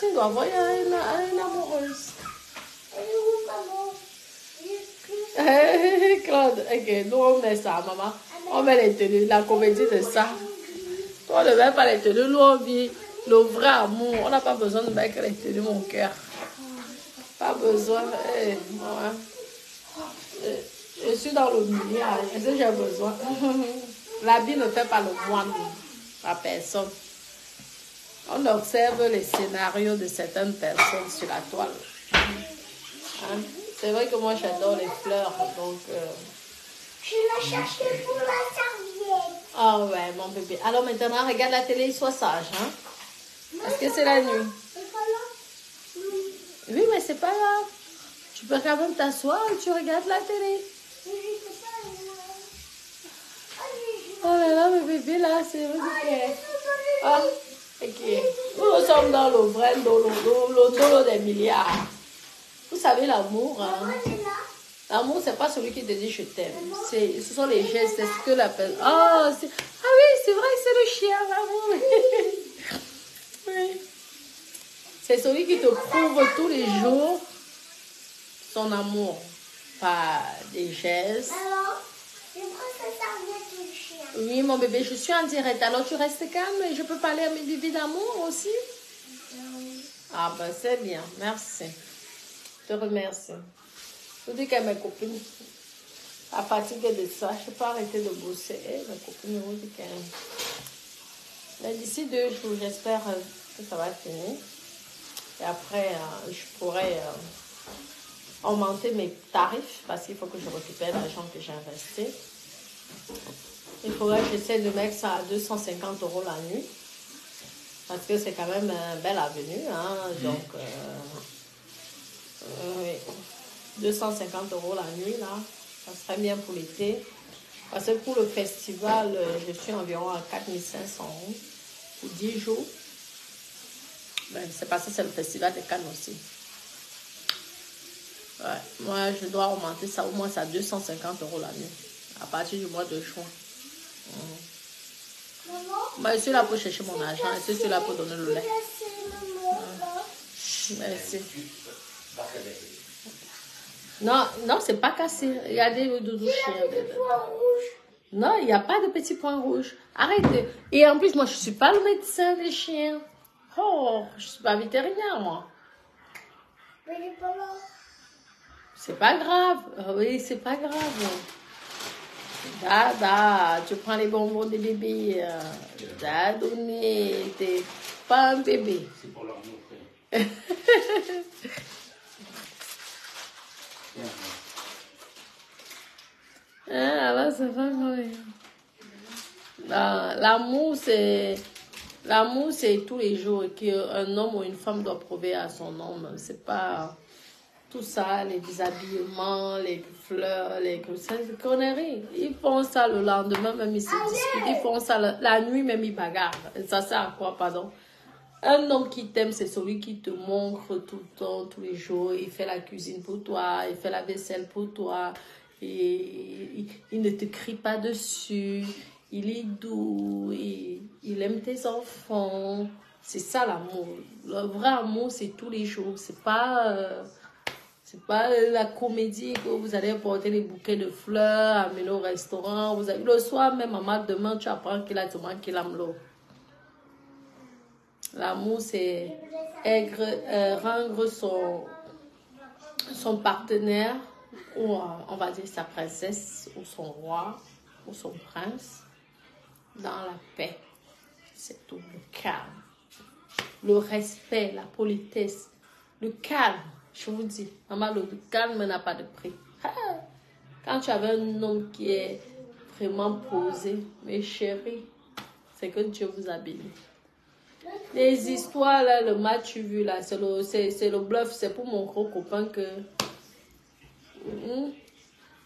Doit avoir une, une amoureuse. Claude, ok, nous on met ça, maman. On met les tenues, la comédie de ça. Toi, ne mets pas les tenues, nous on vit le vrai amour. On n'a pas besoin de mettre les tenues, mon cœur. Pas besoin. Eh, moi, je, je suis dans le milieu, est-ce que j'ai besoin? L'habit ne fait pas le moine, la personne. On observe les scénarios de certaines personnes sur la toile. Hein? C'est vrai que moi j'adore les fleurs, donc. Euh... Je l'ai cherché pour la serviette. Ah ouais, mon bébé. Alors maintenant, regarde la télé, sois sage. Hein? Est-ce que c'est la nuit? Oui, mais c'est pas grave. Tu peux quand même t'asseoir et tu regardes la télé. Oh là là, mon bébé, là, c'est vrai. Ok. Nous sommes dans le vrai dolo, le dolo des milliards. Vous savez, l'amour, hein? L'amour, c'est pas celui qui te dit je t'aime. Ce sont les gestes, c'est ce que l'appelle. Oh, ah oui, c'est vrai, c'est le chien, l'amour. oui. C'est celui qui te prouve tous les jours son amour par des gestes. Alors, je prends cette serviette du chien. Oui, mon bébé, je suis en direct. Alors, tu restes calme et je peux parler à mes bébés d'amour aussi? Ah, ben, c'est bien. Merci. Je te remercie. Je dis qu'à mes copines, à partir de ça, je ne peux pas arrêter de bosser. Eh, mes copines, je dis Mais d'ici deux jours, j'espère euh, que ça va finir. Et après, euh, je pourrai euh, augmenter mes tarifs parce qu'il faut que je récupère l'argent que j'ai investi. Il faudrait que j'essaie de mettre ça à 250 euros la nuit. Parce que c'est quand même un bel avenue. Hein, donc, oui. 250 euros la nuit, là. Ça serait bien pour l'été. Parce que pour le festival, je suis environ à 4500 euros pour 10 jours. Ben, c'est parce que c'est le festival de Cannes aussi. Ouais, moi, je dois augmenter ça au moins à 250 euros la nuit. À partir du mois de juin. Ben, je suis là pour chercher mon argent je suis là pour donner le lait. Merci. Non, non, c'est pas cassé. Regardez le doudou chien. Non, il n'y a pas de petits points rouges. Arrêtez. Et en plus, moi, je ne suis pas le médecin des chiens. Oh, je ne suis pas vétérinaire, moi. Mais il n'est pas là. C'est pas grave. Oui, c'est pas grave. Dada, tu prends les bonbons des bébés. Dada, donné. T'es pas un bébé. C'est pour leur montrer. Ah, là, ça va L'amour, c'est. L'amour, c'est tous les jours qu'un homme ou une femme doit prouver à son homme. C'est pas tout ça, les déshabillements, les fleurs, les conneries. Ils font ça le lendemain, même ils se disputent. Ils font ça la, la nuit, même ils bagarrent. Ça sert à quoi, pardon? Un homme qui t'aime, c'est celui qui te montre tout le temps, tous les jours. Il fait la cuisine pour toi, il fait la vaisselle pour toi. Et il, ne te crie pas dessus. Il est doux. Il, il aime tes enfants. C'est ça l'amour. Le vrai amour, c'est tous les jours. C'est pas, euh, c'est pas la comédie que vous allez porter les bouquets de fleurs, amener au restaurant. Vous le soir même, maman, demain, tu apprends qu'il a demandé qu'il aime l'eau. L'amour, c'est euh, rendre son, son partenaire, ou on va dire sa princesse, ou son roi, ou son prince, dans la paix. C'est tout, le calme. Le respect, la politesse, le calme. Je vous dis, maman, le calme n'a pas de prix. Ah! Quand tu avais un homme qui est vraiment posé, mes chéris, c'est que Dieu vous a béni. Les histoires, là, le match vu, là, c'est le, c'est, le bluff. C'est pour mon gros copain que... Hmm,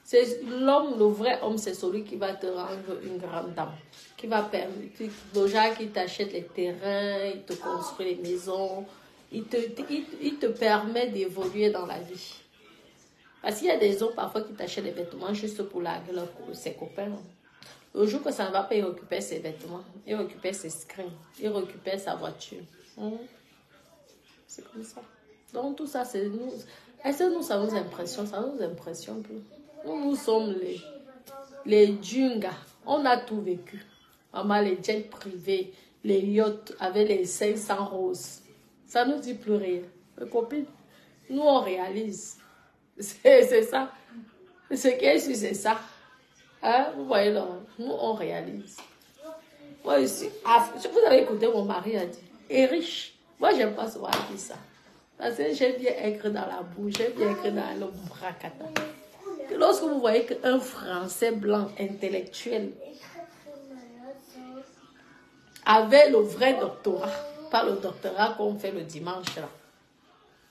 c'est l'homme, le vrai homme, c'est celui qui va te rendre une grande dame. Qui va permettre, déjà qui t'achète les terrains, il te construit les maisons, il te, il, te permet d'évoluer dans la vie. Parce qu'il y a des hommes parfois qui t'achètent des vêtements juste pour la, leur, ses copains. Le jour que ça ne va pas, il récupère ses vêtements, il récupère ses screens, il récupère sa voiture. Hmm? C'est comme ça. Donc tout ça, c'est nous. Est-ce que nous, ça nous impressionne? Ça nous impressionne plus. Nous, nous sommes les, les Djunga. On a tout vécu. Maman, les jets privés, les yachts avec les 500 roses. Ça nous dit plus rien. Mes copines, nous, on réalise. C'est ça. Ce qui est sûr, c'est ça. Hein? Vous voyez là, nous, on réalise. Moi ah, vous avez écouté, mon mari a dit, est riche. Moi, j'aime pas souvent dire ça. Parce que j'aime bien écrire dans la bouche, j'aime bien écrire dans le bracata. Lorsque vous voyez qu'un Français blanc intellectuel avait le vrai doctorat, pas le doctorat qu'on fait le dimanche là,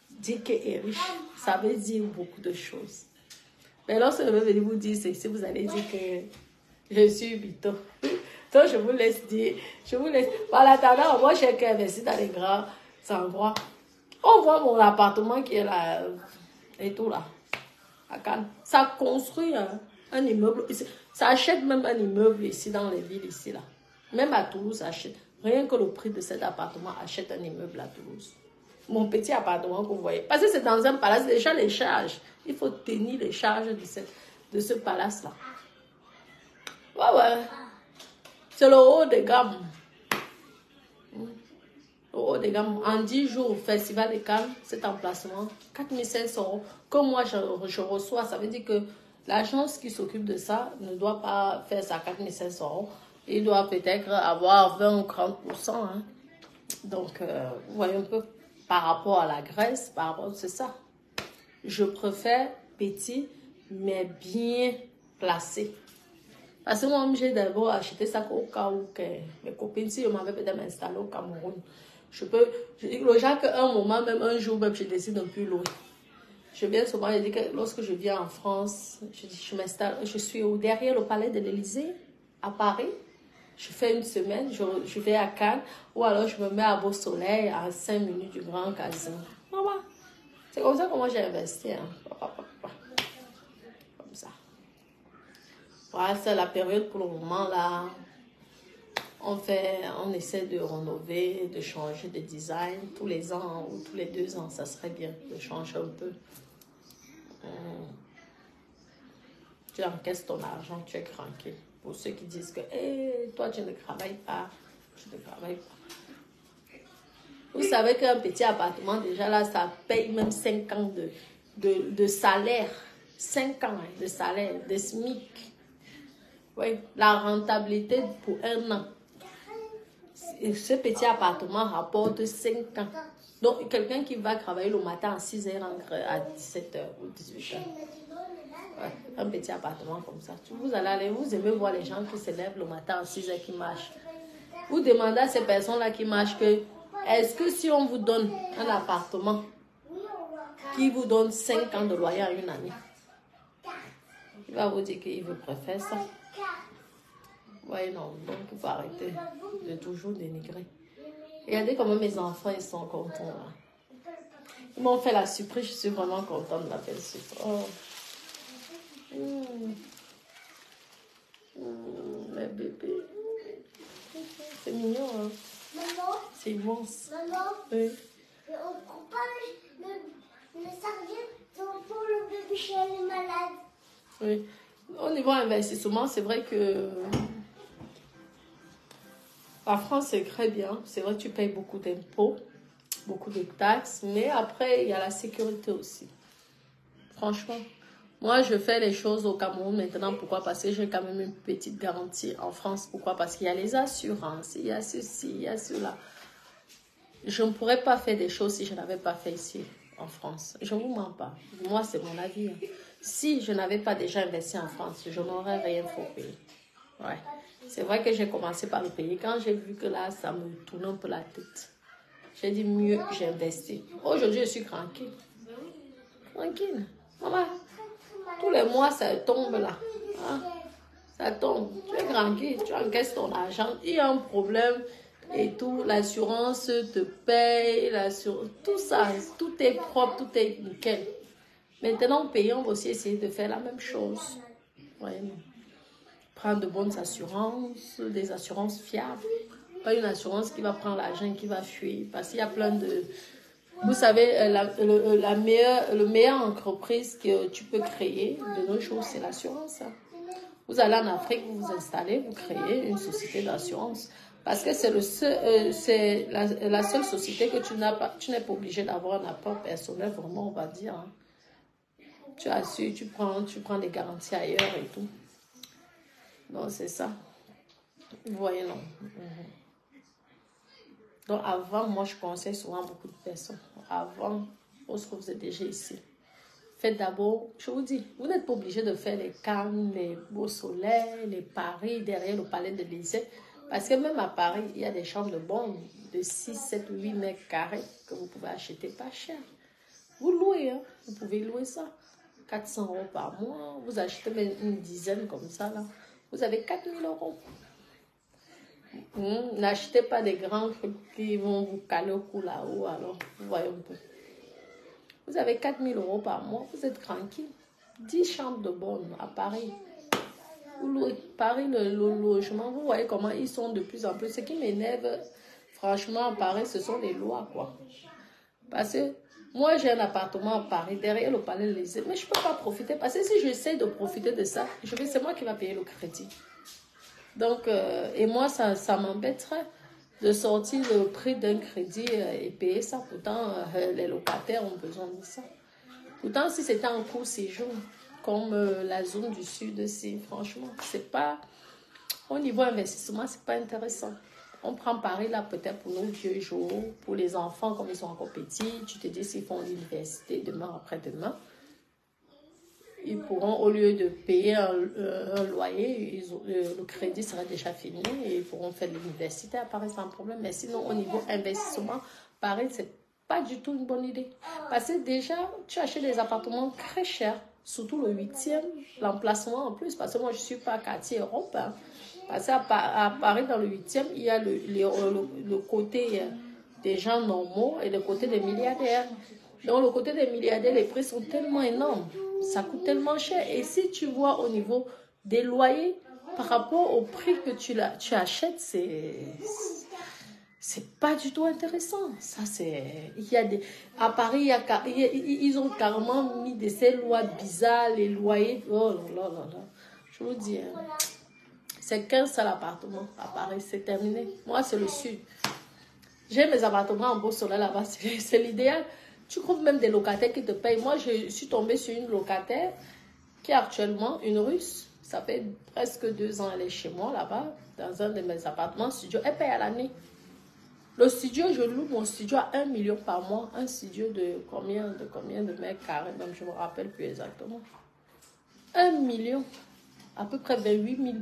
dit qu'il est riche, ça veut dire beaucoup de choses. Mais lorsque je vais venir vous dire si vous allez dire que je suis bito. Donc, je vous laisse dire, je vous laisse. Voilà, attendant, moi, j'ai investi dans les grands endroits. On voit mon appartement qui est là, et tout là, à Cannes. Ça construit un, un immeuble. Ça achète même un immeuble ici dans les villes, ici là. Même à Toulouse, ça achète. Rien que le prix de cet appartement achète un immeuble à Toulouse. Mon petit appartement que vous voyez. Parce que c'est dans un palace, déjà les charges. Il faut tenir les charges de, cette, de ce palace-là. Ouais, ouais. C'est le haut de gamme. Le haut de gamme. En 10 jours, au Festival de Cannes, cet emplacement, 4500 euros. Comme moi, je, je, reçois, ça veut dire que l'agence qui s'occupe de ça ne doit pas faire ça à 4500 euros. Il doit peut-être avoir 20 ou 30%. Hein. Donc, euh, vous voyez un peu par rapport à la Grèce, par rapport, c'est ça. Je préfère petit, mais bien placé. Parce que moi, j'ai d'abord acheté ça au cas où que mes copines, si je m'avais peut-être installé au Cameroun, je peux, je dis que Jacques, un moment, même un jour, même, je décide de ne plus louer. Je viens souvent, je dis que lorsque je viens en France, je, je m'installe, je suis derrière le palais de l'Élysée, à Paris. Je fais une semaine, je, je, vais à Cannes, ou alors je me mets à Beau Soleil à 5 minutes du Grand Casino. C'est comme ça que moi j'ai investi. Hein. Comme ça. Voilà, c'est la période pour le moment là. On fait, on essaie de rénover, de changer de design tous les ans ou tous les deux ans. Ça serait bien de changer un peu. Hum. Tu encaisses ton argent, tu es tranquille. Pour ceux qui disent que toi, tu ne travailles pas, tu ne travailles pas. Vous savez qu'un petit appartement, déjà là, ça paye même 5 ans de, de, salaire. 5 ans de salaire, de SMIC. Oui, la rentabilité pour un an. Ce petit appartement rapporte 5 ans. Donc, quelqu'un qui va travailler le matin à 6 h à 17 h ou 18 h un petit appartement comme ça. Vous allez aller, vous aimez voir les gens qui se lèvent le matin à 6 heures qui marchent. Vous demandez à ces personnes-là qui marchent que est-ce que si on vous donne un appartement qui vous donne 5 ans de loyer en une année, il va vous dire qu'il veut préférer ça. Oui, non, donc il faut arrêter de toujours dénigrer. Regardez comment mes enfants, ils sont contents là. Ils m'ont fait la surprise, je suis vraiment contente de la belle Oh. Mmh. Mmh, ma bébé. C'est mignon, hein? Maman? C'est immense. Maman? Oui. On prend pas le, le, le serviette pour le bébé chez les malades. Oui. Au niveau investissement, c'est vrai que la France, c'est très bien. C'est vrai tu payes beaucoup d'impôts, beaucoup de taxes, mais après, il y a la sécurité aussi. Franchement. Moi, je fais les choses au Cameroun maintenant. Pourquoi? Parce que j'ai quand même une petite garantie en France. Pourquoi? Parce qu'il y a les assurances, il y a ceci, il y a cela. Je ne pourrais pas faire des choses si je n'avais pas fait ici en France. Je ne vous mens pas. Moi, c'est mon avis. Hein. Si je n'avais pas déjà investi en France, je n'aurais rien fait au pays. Ouais. C'est vrai que j'ai commencé par le pays. Quand j'ai vu que là, ça me tourne un peu la tête, j'ai dit mieux, j'ai investi. Aujourd'hui, je suis tranquille. Tranquille. Maman, tous les mois, ça tombe là. Hein? Ça tombe. Tu es tranquille, tu encaisses ton argent. Il y a un problème et tout, l'assurance te paye, tout ça, tout est propre, tout est nickel. Maintenant, payant, on va aussi essayer de faire la même chose. Prendre de bonnes assurances, des assurances fiables. Pas une assurance qui va prendre l'argent qui va fuir. Parce qu'il y a plein de Vous savez, euh, la, le, la meilleure, le meilleure entreprise que tu peux créer de nos jours, c'est l'assurance. Vous allez en Afrique, vous vous installez, vous créez une société d'assurance. Parce que c'est seul, euh, la, seule société que tu n'as pas, n'es pas obligé d'avoir un apport personnel, vraiment, on va dire. hein. Tu assures, tu prends, tu prends des garanties ailleurs et tout. Donc, c'est ça. Vous voyez, non? Mhm. Donc, avant, moi, je conseille souvent beaucoup de personnes. Avant, lorsque vous êtes déjà ici, faites d'abord, je vous dis, vous n'êtes pas obligé de faire les Cannes, les Beaux Soleils, les Paris derrière le palais de l'Élysée. Parce que même à Paris, il y a des chambres de bonne de 6, 7, 8 mètres carrés que vous pouvez acheter pas cher. Vous louez, hein? vous pouvez louer ça. 400 euros par mois, vous achetez même une dizaine comme ça, là. Vous avez 4000 euros. Hmm, N'achetez pas des grands trucs qui vont vous caler au cou là-haut, alors vous voyez un peu. Vous avez 4000 euros par mois, vous êtes tranquille. 10 chambres de bonne à Paris. Paris, le, le logement, vous voyez comment ils sont de plus en plus. Ce qui m'énerve, franchement, à Paris, ce sont les lois, quoi. Parce que moi, j'ai un appartement à Paris, derrière le palais de l'Élysée, mais je ne peux pas profiter. Parce que si j'essaie de profiter de ça, c'est moi qui va payer le crédit. Donc, euh, et moi, ça, ça m'embêterait de sortir le prix d'un crédit euh, et payer ça. Pourtant, euh, les locataires ont besoin de ça. Pourtant, si c'était en court séjour, comme la zone du sud, c'est franchement, c'est pas. Au niveau investissement, c'est pas intéressant. On prend Paris là peut-être pour nos vieux jours, pour les enfants comme ils sont encore petits. Tu te dis s'ils font l'université demain, après-demain, ils pourront, au lieu de payer un, euh, loyer, euh, le crédit sera déjà fini et ils pourront faire l'université à Paris sans problème. Mais sinon, au niveau investissement, Paris, c'est pas du tout une bonne idée. Parce que déjà, tu achètes des appartements très chers, surtout le huitième, l'emplacement en plus, parce que moi, je suis pas quartier Europe. hein. Parce qu'à Paris, dans le huitième, il y a le, euh, côté euh, des gens normaux et le côté des milliardaires. Donc, le côté des milliardaires, les prix sont tellement énormes. Ça coûte tellement cher. Et si tu vois au niveau des loyers, par rapport au prix que tu, achètes, c'est c'est pas du tout intéressant. Ça, c'est. Des. À Paris, ils ont carrément mis de ces lois bizarres, les loyers. Oh là là là là. Je vous dis, hein, c'est 15 seuls appartements à Paris, c'est terminé. Moi, c'est le sud. J'ai mes appartements en beau soleil là-bas, c'est l'idéal. Tu trouves même des locataires qui te payent. Moi, je suis tombée sur une locataire qui est actuellement une russe. Ça fait presque deux ans, elle est chez moi là-bas, dans un de mes appartements studio. Elle paye à l'année. Le studio, je loue mon studio à 1 million par mois. Un studio de combien de, combien de mètres carrés, même je me rappelle plus exactement. 1 million. À peu près 28 000.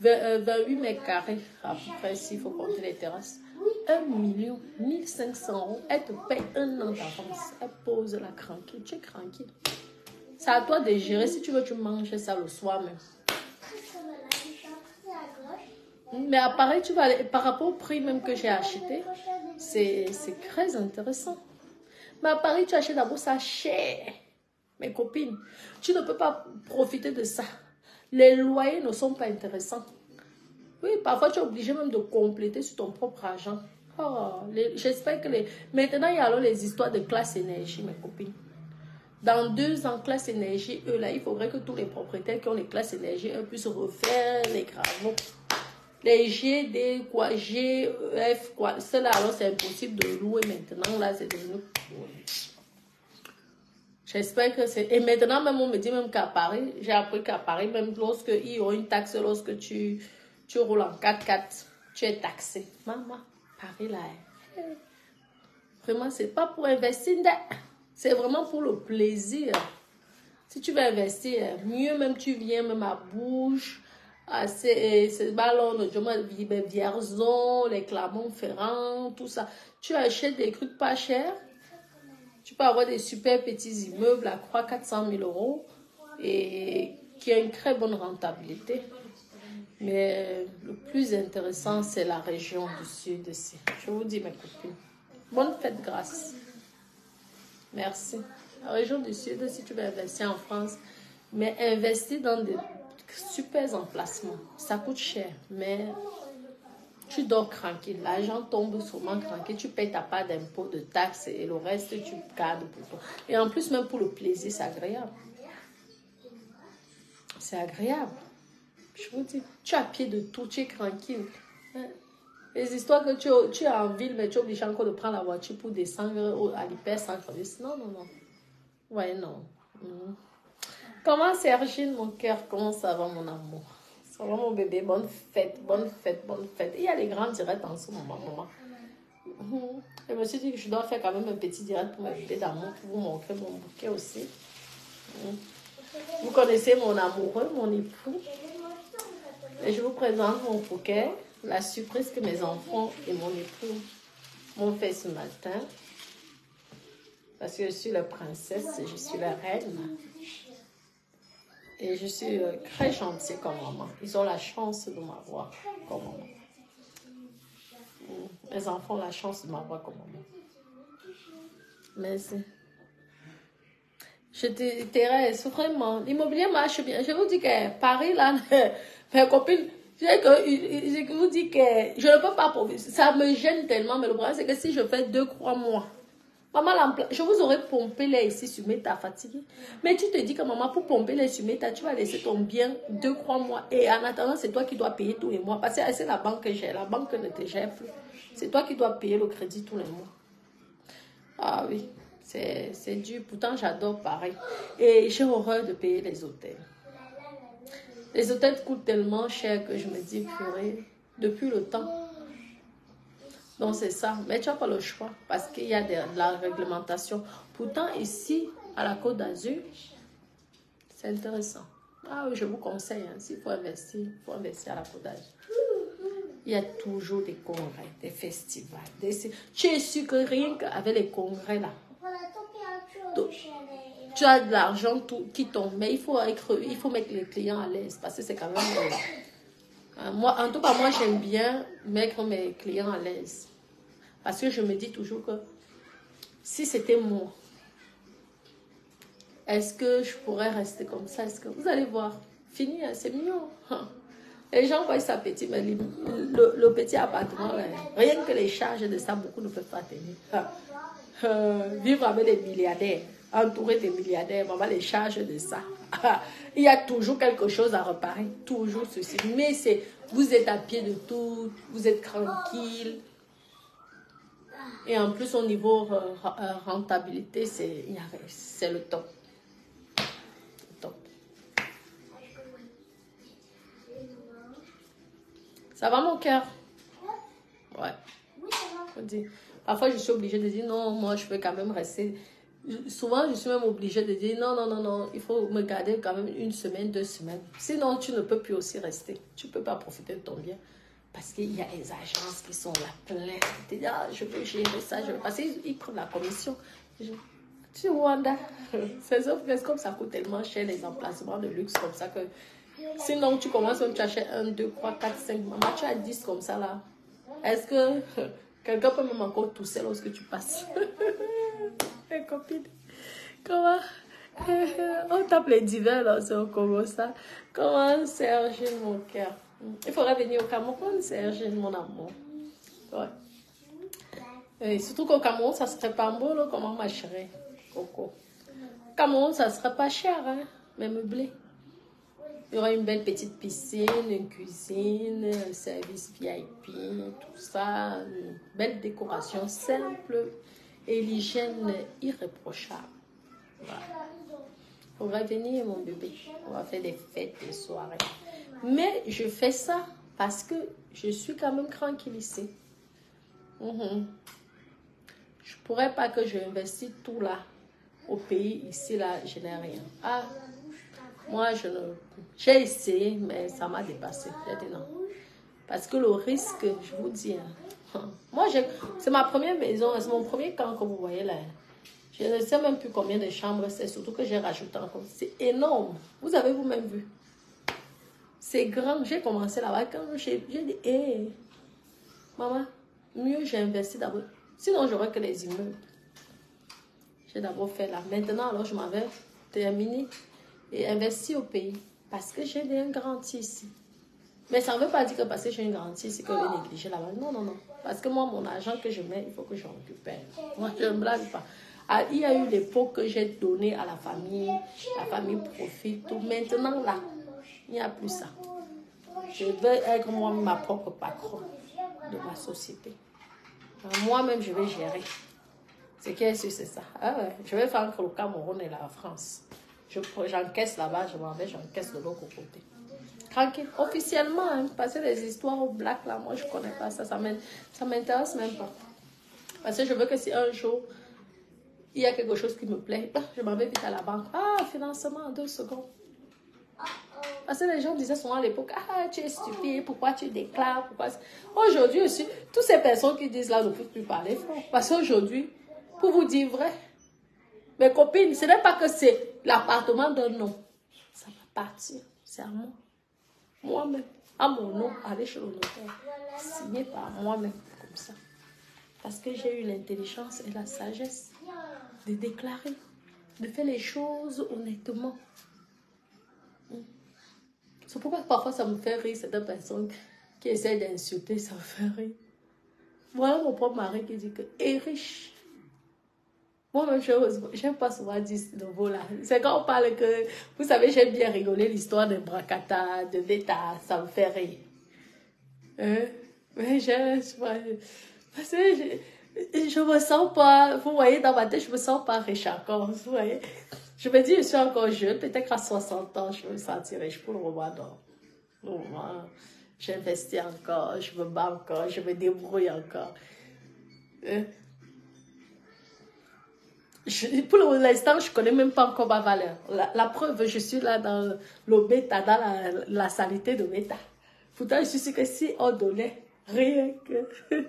20, euh, 28 mètres carrés, à peu près, s'il faut compter les terrasses. 1 million, 1500 euros. Elle te paye un an d'avance. Elle pose la tranquille. Tu es tranquille. C'est à toi de gérer. Si tu veux, tu manges ça le soir même. Mais à Paris, tu vas aller- par rapport au prix même que j'ai acheté, c'est c'est très intéressant. Mais à Paris, tu achètes d'abord ça cher. Mes copines, tu ne peux pas profiter de ça. Les loyers ne sont pas intéressants. Oui, parfois tu es obligé même de compléter sur ton propre argent. Oh, J'espère que les... Maintenant, il y a alors les histoires de classe énergie, mes copines. Dans deux ans, classe énergie, eux là, il faudrait que tous les propriétaires qui ont les classes énergie, eux puissent refaire les travaux. Les G, D, quoi, G, F, quoi. Cela, alors, c'est impossible de louer maintenant. Là, c'est devenu. J'espère que c'est. Et maintenant, même, on me dit même qu'à Paris, j'ai appris qu'à Paris, même lorsque ils ont une taxe, lorsque tu, tu roules en 4x4, tu es taxé. Maman, Paris, là. hein. Vraiment, c'est pas pour investir, c'est vraiment pour le plaisir. Si tu veux investir, mieux même tu viens même à Bouche, à ces, ces ballons de Joma Vierzon, les Clermont-Ferrand, tout ça. Tu achètes des trucs pas chers. Tu peux avoir des super petits immeubles à 3 400 000 euros et qui a une très bonne rentabilité. Mais le plus intéressant, c'est la région du sud ici. Je vous dis, mes copines. Bonne fête grâce. Merci. La région du sud, si tu veux investir en France, mais investir dans des super emplacements. Ça coûte cher, mais Tu dors tranquille. L'argent tombe sûrement tranquille. Tu payes ta part d'impôts, de taxes et le reste, tu gardes pour toi. Et en plus, même pour le plaisir, c'est agréable. C'est agréable. Je vous dis, tu as pied de tout, tu es tranquille. Hein? Les histoires que tu, tu en ville, mais tu es obligé encore de prendre la voiture pour descendre à l'hypercentre. Non, non, non. Ouais, non. Mm. Comment Sergine, mon cœur, comment ça va, mon amour? Ça va, mon bébé Bonne fête, bonne fête, bonne fête. il y a les grands directs en ce moment, maman. Je me suis dit que je dois faire quand même un petit direct pour m'aider d'amour, pour vous montrer mon bouquet aussi. Mm. Vous connaissez mon amoureux, mon époux. Et je vous présente mon bouquet, la surprise que mes enfants et mon époux m'ont fait ce matin. Parce que je suis la princesse, je suis la reine. Et je suis euh, très gentille comme maman. Ils ont la chance de m'avoir comme maman. Mm. Mes enfants ont la chance de m'avoir comme maman. Merci. Je te Thérèse, vraiment, l'immobilier marche bien. Je vous dis que Paris, là, mes copines, je vous dis que je ne peux pas. Ça me gêne tellement, mais le problème, c'est que si je fais deux, trois mois, maman, je vous aurais pompé là ici sur Meta fatigué. Mais tu te dis que maman, pour pomper les sur Meta, tu vas laisser ton bien deux, trois mois. Et en attendant, c'est toi qui dois payer tous les mois. Parce que c'est la banque que j'ai. La banque ne te gère plus. C'est toi qui dois payer le crédit tous les mois. Ah oui. C'est dur. Pourtant, j'adore Paris. Et j'ai horreur de payer les hôtels. Les hôtels coûtent tellement cher que je me dis, purée, depuis le temps. Donc, c'est ça. Mais tu n'as pas le choix parce qu'il y a de, la réglementation. Pourtant, ici, à la Côte d'Azur, c'est intéressant. Ah oui, je vous conseille, hein, s'il faut investir, il faut investir à la Côte d'Azur. Il y a toujours des congrès, des festivals. Des... Tu es sûr que rien qu'avec les congrès là, tu as de l'argent qui tombe, mais il faut, être, il faut mettre les clients à l'aise parce que c'est quand même. Euh, moi, en tout cas, moi, j'aime bien mettre mes clients à l'aise. Parce que je me dis toujours que si c'était moi, est-ce que je pourrais rester comme ça? Est-ce que vous allez voir? Fini, hein, c'est mignon. Les gens voient ça petit, mais le, petit appartement, rien que les charges de ça, beaucoup ne peuvent pas tenir. Euh, vivre avec des milliardaires, entouré des milliardaires, maman les charges de ça. Il y a toujours quelque chose à reparer, toujours ceci. Mais c'est, vous êtes à pied de tout, vous êtes tranquille. Et en plus, au niveau euh, euh, rentabilité, c'est, le top. top. Ça va mon cœur? Ouais. Oui, Parfois, je suis obligée de dire non, moi, je peux quand même rester. Souvent, je suis même obligée de dire non, non, non, non, il faut me garder quand même une semaine, deux semaines. Sinon, tu ne peux plus aussi rester. Tu ne peux pas profiter de ton bien. Parce qu'il y a les agences qui sont là pleines. Tu dis, ah, je veux gérer ça, je veux. Parce qu'ils prennent la commission. Je... Tu Wanda, c'est comme ça coûte tellement cher les emplacements de luxe comme ça que. Sinon, tu commences, tu achètes un, deux, trois, quatre, cinq. Maman, tu as 10 comme ça là. Est-ce que Quelqu'un peut même encore tousser lorsque tu passes? Les copines. Comment On tape les divers là, c'est au ça. Comment Serge, mon cœur? Il faudrait venir au Cameroun, Serge, mon amour. Ouais. Surtout qu'au Cameroun, ça serait pas beau, comment ma. Coco. Cameroun, ça serait pas cher, hein, mais meublé. Il y aura une belle petite piscine, une cuisine, un service VIP, tout ça. Belle décoration simple et l'hygiène irréprochable. Voilà. On va venir, mon bébé. On va faire des fêtes, des soirées. Mais je fais ça parce que je suis quand même tranquille ici. Mhm. Je pourrais pas que je investisse tout là. Au pays, ici, là, je n'ai rien. Ah, moi, je ne... j'ai essayé, mais ça m'a dépassé. J'ai. Parce que le risque, je vous dis, hein, moi, c'est ma première maison, c'est mon premier camp que vous voyez là. Je ne sais même plus combien de chambres c'est, surtout que j'ai rajouté encore. C'est énorme. Vous avez vous-même vu. C'est grand. J'ai commencé là-bas. Quand j'ai dit, hé, maman, mieux j'ai investi d'abord. Sinon, j'aurais que les immeubles. J'ai d'abord fait là. Maintenant, alors, je m'avais terminé et investir au pays. Parce que j'ai un grand ici. Mais ça ne veut pas dire que parce que j'ai une garantie, c'est que je vais négliger là-bas. Non, non, non. Parce que moi, mon argent que je mets, il faut que j'en récupère. Moi, je ne blague pas. Ah, il y a eu l'époque que j'ai donné à la famille, la famille profite, tout. Maintenant, là, il n'y a plus ça. Je veux être moi ma propre patron de ma société. Moi-même, je vais gérer. Ce qui est sûr, c'est ça. Ah ouais, je vais faire entre le Cameroun et la France. Je- J'encaisse là-bas, je m'en vais, j'encaisse de l'autre côté. Tranquille, officiellement, hein, que les histoires au black, là, moi, je connais pas ça. Ça m'in- ça m'intéresse même pas. Parce que je veux que si un jour, il y a quelque chose qui me plaît, ah, je m'en vais vite à la banque. Ah, financement en deux secondes. Parce que les gens disaient souvent à l'époque, ah, tu es stupide, pourquoi tu déclares, pourquoi... Aujourd'hui aussi, toutes ces personnes qui disent là ne peuvent plus parler. Parce qu'aujourd'hui, pour vous dire vrai, mes copines, ce n'est pas que c'est l'appartement d'un nom. Ça va partir, c'est à moi. Moi-même, à mon nom, aller chez le notaire, signé par moi-même, comme ça. Parce que j'ai eu l'intelligence et la sagesse de déclarer, de faire les choses honnêtement. C'est pourquoi parfois ça me fait rire certaines personnes qui essaient d'insulter, ça me fait rire. Voilà mon propre mari qui dit que est riche. Moi-même, je n'aime pas souvent dire ce mot-là. C'est quand on parle que, vous savez, j'aime bien rigoler l'histoire de Bracata, de Beta, ça me fait rire. Hein? Mais je, je, parce que je, je me sens pas, vous voyez, dans ma tête, je me sens pas riche vous voyez. Je me dis, je suis encore jeune, peut-être qu'à 60 ans, je me sentir riche. Pour le moment, j'investis encore, je me bats encore, je me débrouille encore. Hein? Pour l'instant, je ne connais même pas encore ma valeur. La, preuve, je suis là dans le bêta, dans la, la sanité de bêta. Pourtant, je suis sûre que si on donnait rien que,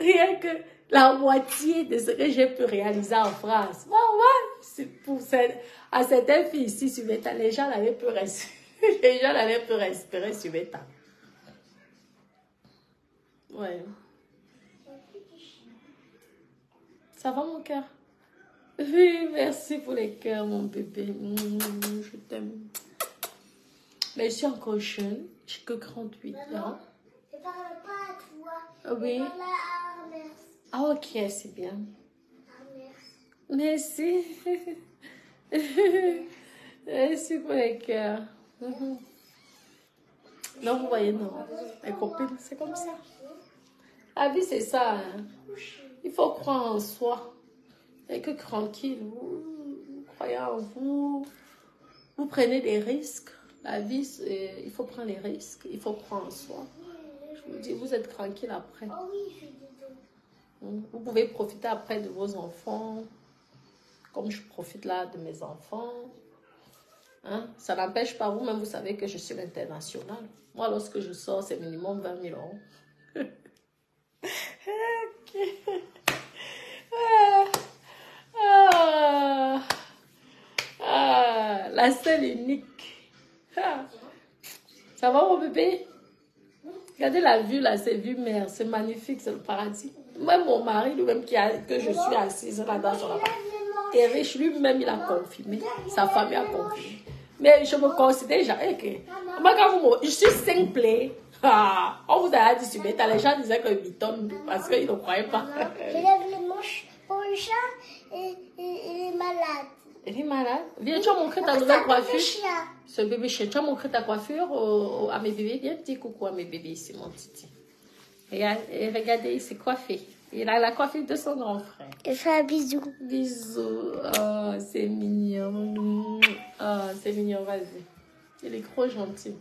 rien que la moitié de ce que j'ai pu réaliser en France, bon, ouais, pour cette- à certaines filles ici sur bêta, les gens n'avaient plus respirer, les gens n'avaient plus respirer sur bêta. Ouais. Ça va, mon cœur? Oui, merci pour les cœurs, mon bébé. Je t'aime. Mais je suis encore jeune. J'ai que 38 ans. Je parle pas à toi. Ah oui? Je parle à. Ah, ok, c'est bien. Merci. Merci pour les cœurs. Non, vous voyez, non. Les copines, c'est comme ça. La vie, c'est ça. hein. Il faut croire en soi. Et que tranquille, vous, vous croyez en vous. Vous prenez des risques. La vie, il faut prendre les risques. Il faut croire en soi. Je vous dis, vous êtes tranquille après. Oh donc. Vous pouvez profiter après de vos enfants, comme je profite là de mes enfants. Hein? Ça n'empêche pas, vous-même, vous savez que je suis l'international. Moi, lorsque je sors, c'est minimum 20 000 euros. Ah. Ah. La seule unique. Ah. Ça va, mon bébé? Regardez la vue là, c'est vue mer, c'est magnifique, c'est le paradis. Même mon mari, lui-même qui a, que je suis assise là-dedans sur la est riche, lui-même il a confirmé, sa famille a confirmé. Mais je me considère jamais que. Je suis simple. Ah, on vous a dit sur les gens disaient que 8 tonnes parce qu'ils ne croyaient pas. Est malade. Elle est malade. Viens, tu as montré ta nouvelle le coiffure. Ce bébé chien, tu as montré ta coiffure au- au- à mes bébés. Viens, petit coucou à mes bébés ici, mon titi. Regarde, et regardez, il s'est coiffé. Il a la coiffure de son grand frère. Je fais un bisou. Bisous. Oh, c'est mignon. Oh, c'est mignon, vas-y. Il est trop gentil.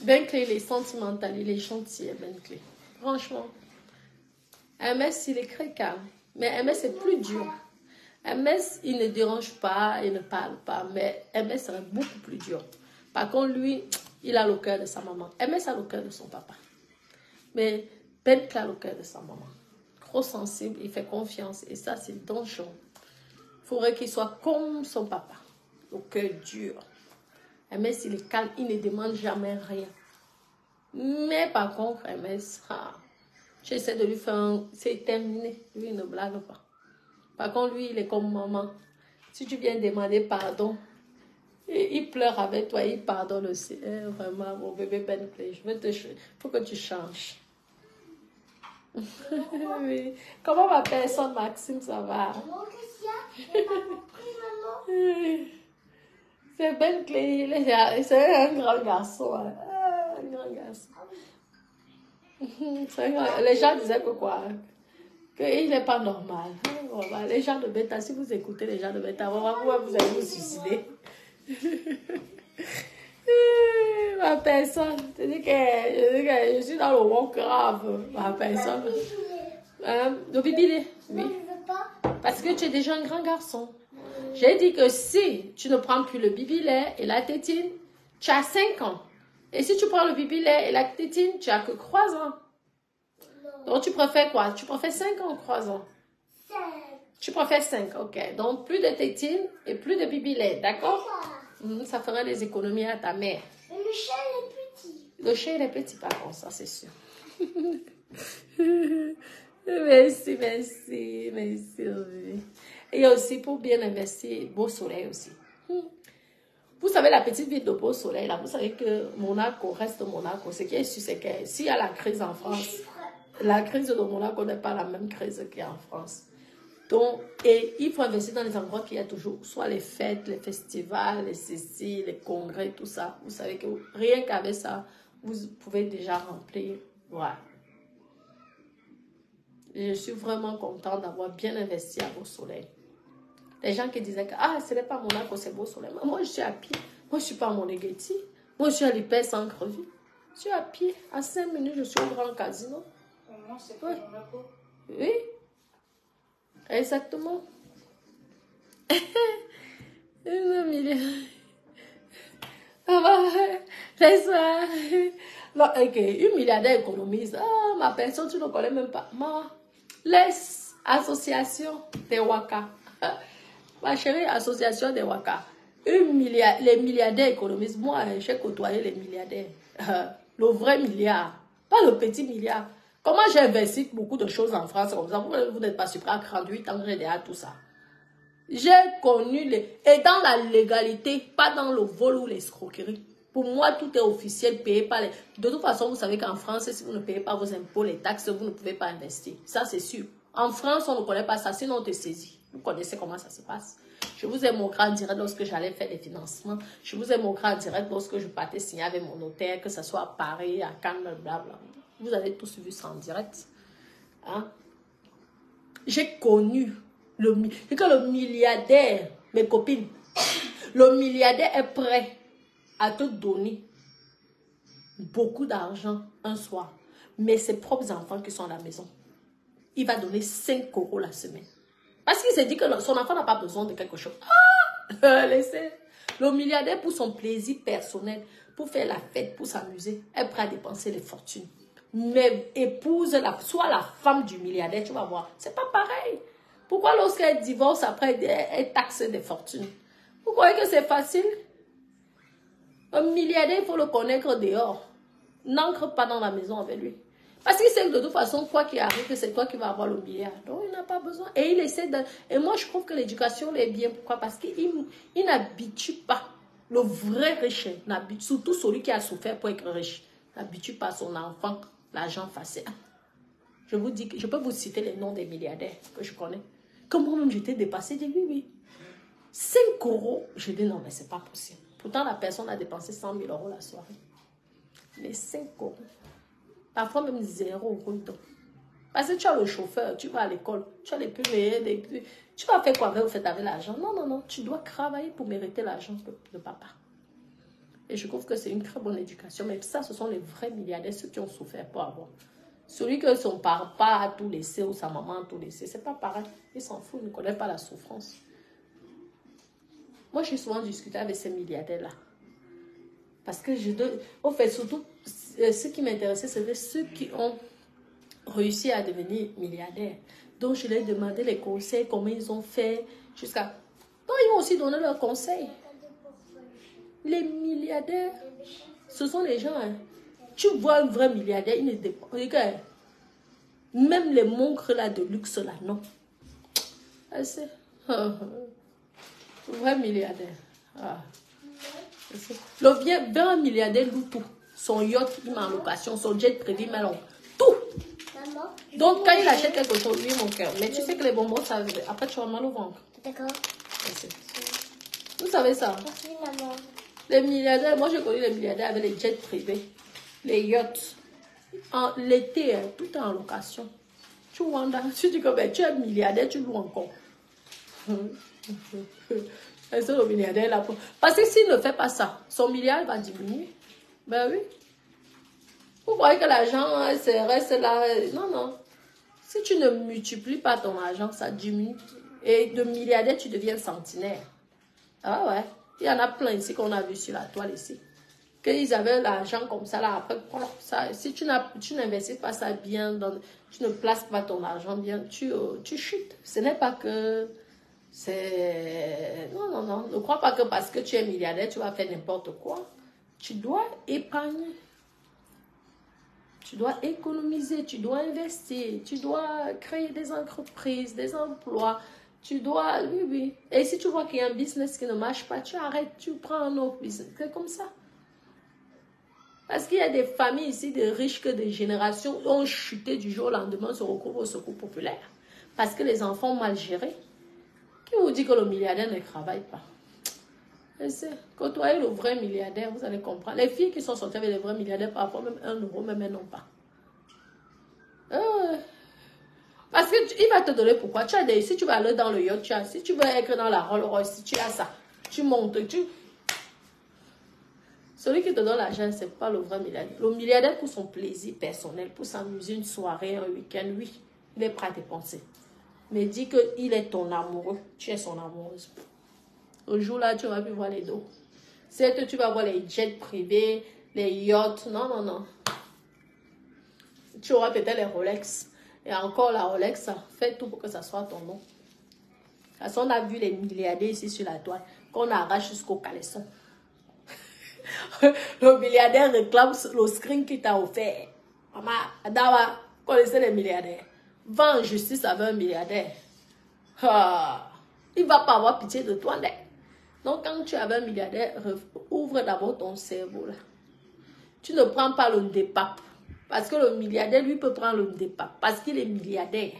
Bentley, il est sentimental, il est gentil, Bentley. Franchement. MS, il est très calme. Mais MS, c'est plus dur. MS, il ne dérange pas, il ne parle pas. Mais MS serait beaucoup plus dur. Par contre, lui, il a le cœur de sa maman. MS a le cœur de son papa. Mais Bentley a le cœur de sa maman. Trop sensible, il fait confiance. Et ça, c'est dangereux. Il faudrait qu'il soit comme son papa. Le cœur dur. MS, il est calme, il ne demande jamais rien. Mais par contre, MS, ah, j'essaie de lui faire un... C'est terminé. Lui, il ne blague pas. Par contre, lui, il est comme maman. Si tu viens demander pardon, Et il pleure avec toi, il pardonne aussi. Eh, vraiment, mon bébé Bentley, je veux te... Il faut que tu changes. oui. Comment ma personne, Maxime, ça va? C'est il est- c'est un grand garçon. hein. Ah, un grand garçon. Les gens disaient que quoi? Qu'il n'est pas normal. Les gens de Beta, si vous écoutez les gens de vraiment, vous, allez vous suicider. Ma personne, je dis que, je, dis que je suis dans le walk grave. Ma personne. Hein, le bibili, oui. Parce que tu es déjà un grand garçon. J'ai dit que si tu ne prends plus le bibilet et la tétine, tu as 5 ans. Et si tu prends le bibilet et la tétine, tu as que 3 ans. Non. Donc tu préfères quoi? Tu préfères 5 ans ou 3 ans? Cinq. Tu préfères 5, ok. Donc plus de tétine et plus de bibilet, d'accord? Ça. Mhm, Ça ferait des économies à ta mère. Mais le il est petit. Le chien, est petit par contre, ça c'est sûr. merci, merci, merci. Et aussi pour bien investir, beau soleil aussi. Vous savez, la petite ville de beau soleil, là, vous savez que Monaco reste Monaco. Ce qui est sûr, c'est que s'il y a la crise en France, la crise de Monaco n'est pas la même crise qu'il y a en France. Donc, et il faut investir dans les endroits qu'il y a toujours, soit les fêtes, les festivals, les ceci, les congrès, tout ça. Vous savez que rien qu'avec ça, vous pouvez déjà remplir. Voilà. Je suis vraiment contente d'avoir bien investi à Beau Soleil. Les gens qui disaient que ah, ce n'est pas Monaco, c'est Beau Soleil. Moi, je suis à pied. Moi, je suis pas à Moneghetti. Moi, je suis à l'hyper sans crevie. Je suis à pied. À 5 minutes, je suis au grand casino. Comment c'est Ouais. Oui, exactement. Une. Ah bah, laisse-moi. Non, ok, une milliardaire économise. Ah, ma personne, tu ne connais même pas. Ma, laisse, association des Waka. Ma chérie, association des Waka. Milliard, les milliardaires économisent. Moi, j'ai côtoyé les milliardaires. Le vrai milliard, pas le petit milliard. Comment j'ai investi beaucoup de choses en France comme ça? Vous, n'êtes pas surpris à 38 ans, j'ai déjà tout ça. J'ai connu les... Et dans la légalité, pas dans le vol ou l'escroquerie. Pour moi, tout est officiel, payé par les... De toute façon, vous savez qu'en France, si vous ne payez pas vos impôts, les taxes, vous ne pouvez pas investir. Ça, c'est sûr. En France, on ne connaît pas ça, sinon on te saisit. Vous connaissez comment ça se passe. Je vous ai montré en direct lorsque j'allais faire des financements. Je vous ai montré en direct lorsque je partais signer avec mon notaire, que ce soit à Paris, à Cannes, blablabla. Vous avez tous vu ça en direct. Hein? J'ai connu le, le milliardaire, mes copines, le milliardaire est prêt à te donner beaucoup d'argent un soir, mais ses propres enfants qui sont à la maison, il va donner 5 euros la semaine. Parce qu'il s'est dit que son enfant n'a pas besoin de quelque chose. Ah! Laissez. Le milliardaire, pour son plaisir personnel, pour faire la fête, pour s'amuser, est prêt à dépenser des fortunes. Mais épouse soit la femme du milliardaire, tu vas voir, c'est pas pareil. Pourquoi lorsqu'elle divorce après, elle, taxe des fortunes? Vous croyez que c'est facile? Un milliardaire, il faut le connaître dehors. N'entre pas dans la maison avec lui. Parce qu'il sait que de toute façon, quoi qu'il arrive, c'est toi qui vas avoir le milliard. Donc, il n'a pas besoin. Et il essaie de... Et moi, je trouve que l'éducation est bien. Pourquoi? Parce qu'il il n'habitue pas le vrai riche. Surtout celui qui a souffert pour être riche. N'habitue pas son enfant l'argent facile. Je vous dis je peux vous citer les noms des milliardaires que je connais. Que moi-même, j'étais dépassée. J'ai dit oui, oui. 5 euros. Je dis non, mais c'est pas possible. Pourtant, la personne a dépensé 100 000 euros la soirée. Mais 5 euros. Parfois même 0 euros. donc. Parce que tu as le chauffeur, tu vas à l'école, tu as les plus Tu vas faire quoi avec, faites avec l'argent? Non, non, non. Tu dois travailler pour mériter l'argent de, papa. Et je trouve que c'est une très bonne éducation. Mais ça, ce sont les vrais milliardaires, ceux qui ont souffert pour avoir. Celui que son papa a tout laissé ou sa maman a tout laissé, c'est pas pareil. Il s'en fout, il ne connaît pas la souffrance. Moi, j'ai souvent discuté avec ces milliardaires-là. Parce que je dois... Au fait, surtout, ce qui m'intéressait, c'était ceux qui ont réussi à devenir milliardaires. Donc, je leur ai demandé les conseils, comment ils ont fait, jusqu'à... Donc, ils m'ont aussi donné leurs conseils. Les milliardaires, ce sont les gens... hein. Tu vois un vrai milliardaire, il ne dépend... Même les montres là de luxe là, non. Ah, c'est... Vrai milliardaire. Ah. Le vieux, milliardaire loue tout. Son yacht, il met en location. Son jet privé, il met en tout. Donc, quand il achète quelque chose, lui, mon cœur. Mais tu sais que les bonbons, ça, après, tu vas mal au ventre. D'accord. Merci. Vous savez ça Merci, maman. Les milliardaires, moi, j'ai connu les milliardaires avec les jets privés, les yachts. En l'été, hein, tout est en location. Tu vois, tu dis que ben, tu es milliardaire, tu loues encore. Milliardaire là. Parce que s'il ne fait pas ça, son milliard va diminuer. Ben oui. Vous croyez que l'argent hein, c'est- reste là Non, non. Si tu ne multiplies pas ton argent, ça diminue. Et de milliardaire, tu deviens centenaire. Ah ouais. Il y en a plein ici qu'on a vu sur la toile ici. Qu'ils avaient l'argent comme ça là. Après, oh, ça, si tu n'investis pas ça bien, tu ne places pas ton argent bien, tu, euh, tu chutes. Ce n'est pas que c'est... Non, non, non. Ne crois pas que parce que tu es milliardaire, tu vas faire n'importe quoi. Tu dois épargner. Tu dois économiser, tu dois investir, tu dois créer des entreprises, des emplois. Tu dois, oui, oui. Et si tu vois qu'il y a un business qui ne marche pas, tu arrêtes, tu prends un autre business. C'est comme ça. Parce qu'il y a des familles ici, des riches que des générations ont chuté du jour au lendemain, se retrouvent au secours populaire. Parce que les enfants mal gérés. Qui vous dit que le milliardaire ne travaille pas? Côtoyez le vrai milliardaire, vous allez comprendre. Les filles qui sont sorties avec les vrais milliardaires, parfois même un euro, même elles pas. Euh, parce qu'il va te donner pourquoi. Tu as des, si tu vas aller dans le yacht, si tu veux être dans la Rolls Royce, si tu as ça, tu montes, tu. Celui qui te donne l'argent, ce n'est pas le vrai milliardaire. Le milliardaire pour son plaisir personnel, pour s'amuser une soirée, un week-end, oui, il est prêt à dépenser. Mais dis qu'il est ton amoureux, tu es son amoureuse. Le jour-là, tu vas plus voir les dos. Que tu vas voir les jets privés, les yachts. Non, non, non. Tu auras peut-être les Rolex. Et encore la Rolex, ça fait tout pour que ça soit ton nom. Parce qu'on a vu les milliardaires ici sur la toile, qu'on arrache jusqu'au caleçon. le milliardaire réclame le screen qu'il t'a offert. Maman, Adawa, connaissez les milliardaires. Va en justice avec un milliardaire. Ah, il va pas avoir pitié de toi, n'est. Donc, quand tu avais un milliardaire, ouvre d'abord ton cerveau là. Tu ne prends pas le dépap. Parce que le milliardaire, lui, peut prendre le dépap. Parce qu'il est milliardaire.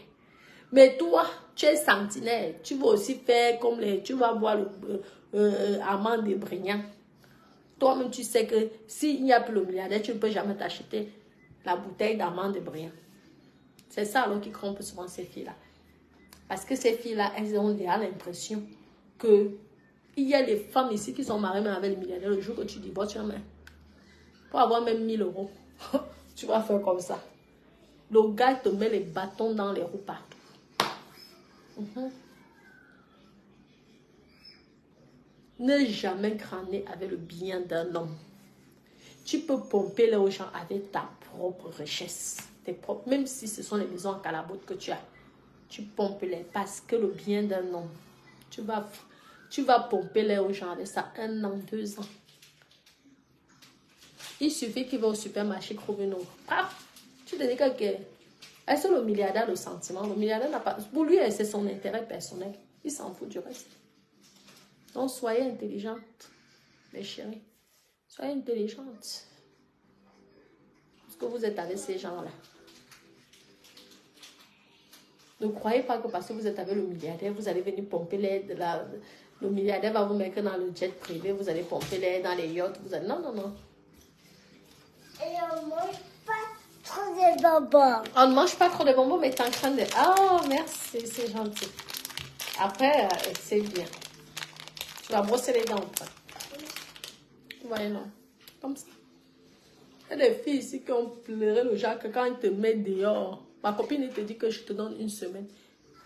Mais toi, tu es centenaire. Tu vas aussi faire comme les. Tu vas boire le euh, euh. Toi-même, tu sais que s'il n'y a plus le milliardaire, tu ne peux jamais t'acheter la bouteille d'amande de Brignan. C'est ça alors qui trompe souvent ces filles-là. Parce que ces filles-là, elles ont déjà l'impression que il y a des femmes ici qui sont mariées même avec les milliardaires. Le jour que tu divorces, tu as même. Pour avoir même 1000 euros, tu vas faire comme ça. Le gars te met les bâtons dans les roues partout. Mhm. Ne jamais crâner avec le bien d'un homme. Tu peux pomper les gens avec ta propre richesse. Tes propres, même si ce sont les maisons en calabote que tu as. Tu pompes les parce que le bien d'un homme. Tu vas tu vas pomper les aux gens avec ça un an, deux ans. Il suffit qu'il va au supermarché autre. Paf, tu te dis que est-ce que le milliardaire le sentiment? Le milliardaire n'a pas. Pour lui, c'est son intérêt personnel. Il s'en fout du reste. Donc soyez intelligente, mes chéris. Soyez intelligente. Parce que vous êtes avec ces gens-là. Ne croyez pas que parce que vous êtes avec le milliardaire, vous allez venir pomper l'air de la, le milliardaire va vous mettre dans le jet privé, vous allez pomper l'air dans les yachts. Vous allez... Non, non, non. Et on mange pas trop de bonbons. On ne mange pas trop de bonbons, mais tu es en train de... Oh, merci, c'est gentil. Après, euh, c'est bien. Tu vas brosser les dents. Ouais, non. Comme ça. Il y a des filles ici qui ont pleuré le Jacques quand ils te mettent dehors. Ma copine, elle te dit que je te donne une semaine.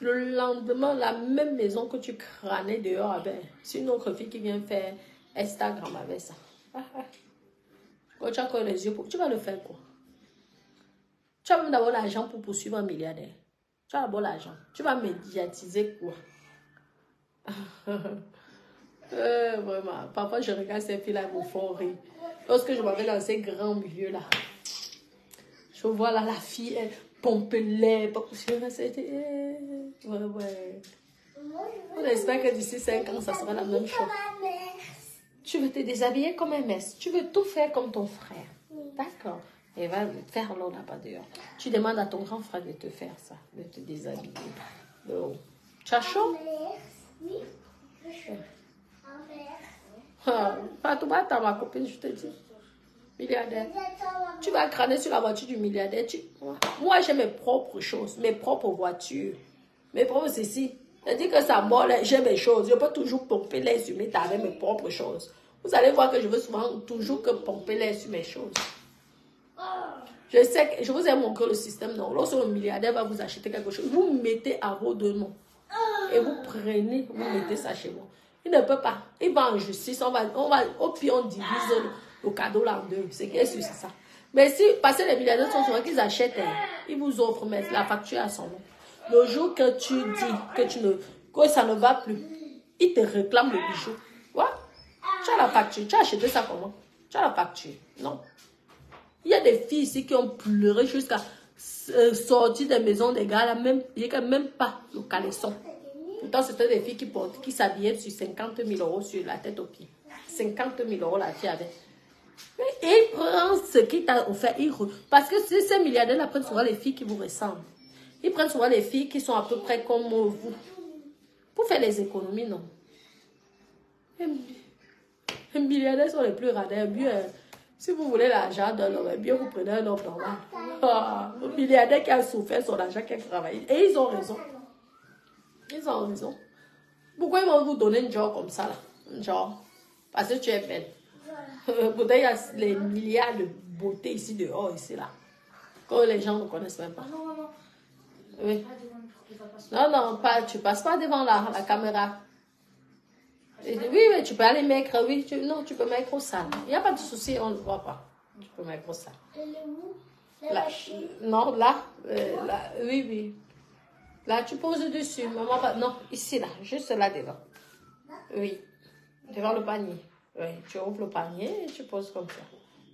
Le lendemain, la même maison que tu crânais dehors avec, c'est une autre fille qui vient faire Instagram avec ça. Ah, ah. Quand tu as encore les yeux, pour... tu vas le faire quoi? Tu as même d'abord l'argent pour poursuivre un milliardaire. Tu as d'abord l'argent. Tu vas médiatiser quoi? Euh, Vraiment, parfois je regarde ces filles-là, elles me font rire. Lorsque je m'avais dans ces grands milieux-là, je vois là la fille, elle pompe l'air, c'était... eh, Ouais, ouais. On espère que d'ici 5 ans, ça sera la même chose. Tu veux te déshabiller comme un mess. Tu veux tout faire comme ton frère. D'accord. Et va faire l'eau là-bas dehors. Tu demandes à ton grand frère de te faire ça, de te déshabiller. Donc, tu as chaud? Oui. Ah, Fatou, va attends ma copine, je te dis. Milliardaire. Tu vas crâner sur la voiture du milliardaire. Moi, j'ai mes propres choses, mes propres voitures, mes propres ceci. C'est-à-dire que ça mort, j'ai mes choses. Je peux toujours pomper l'air sur mes avec mes propres choses. Vous allez voir que je veux souvent toujours que pomper l'air sur mes choses. Je sais que je vous ai montré le système. Non, lorsque le milliardaire va vous acheter quelque chose, vous mettez à vos deux noms. Et vous prenez, vous mettez ça chez moi. Il ne peut pas. Il va en justice. On va, on va, au pire, on divise le, cadeau là en deux. C'est que c'est ça. Mais si, parce que les milliardaires sont souvent qu'ils achètent, hein, ils vous offrent mais la facture à son nom. Le jour que tu dis que tu ne, que ça ne va plus, ils te réclament le bijou. Quoi? Tu as la facture. Tu as acheté ça comment? Tu as la facture. Non. Il y a des filles ici qui ont pleuré jusqu'à euh, sortir des maisons des gars, là, même, il n'y a même pas le caleçon. Pourtant, c'était des filles qui, portent- qui s'habillaient sur 50 000 euros sur la tête au pied. 50 000 euros la fille avait. Et il prend ce qu'il t'a offert. Parce que ces milliardaires-là prennent souvent les filles qui vous ressemblent. Ils prennent souvent les filles qui sont à peu près comme vous. Pour faire les économies, non. Les mi- les milliardaires sont les plus radins. Mieux, euh, si vous voulez l'argent d'un homme, eh bien vous prenez un homme normal. Ah, un milliardaire qui a souffert son argent, qui a travaillé. Et ils ont raison. Ils ont raison. Pourquoi ils vont vous donner un job comme ça, là? Un job. Parce que tu es belle. Pourtant, il y a les milliards de beauté ici dehors, ici, là. Que les gens ne connaissent même pas. Non, non, non. Oui. Non, non, pas, tu passes pas devant la, la caméra. Et- oui, oui, tu peux aller mettre, oui, tu, non, tu peux mettre au salon. Il n'y a pas de souci, on ne le voit pas. Tu peux mettre au La Là, non, là, euh, là, oui, oui. Là, tu poses dessus. Maman va, non, ici, là, juste là devant. Oui, devant le panier. Oui, tu ouvres le panier et tu poses comme ça.